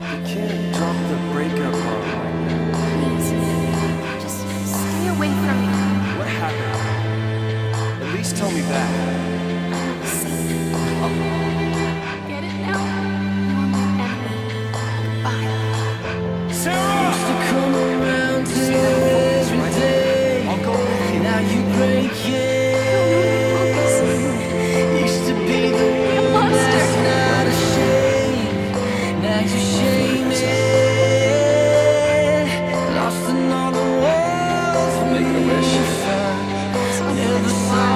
Please, just stay away from me. What happened? At least tell me that. Lost in all the world, make a wish never saw.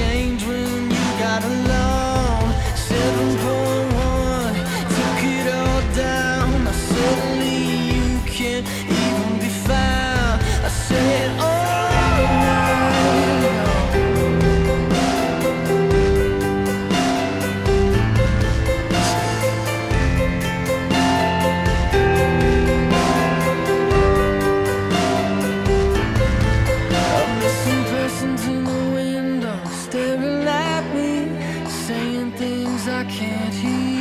change room you got alone 7.1 took it all down. Suddenly you can't even be found. I. Oh, I'm missing persons in I can't hear.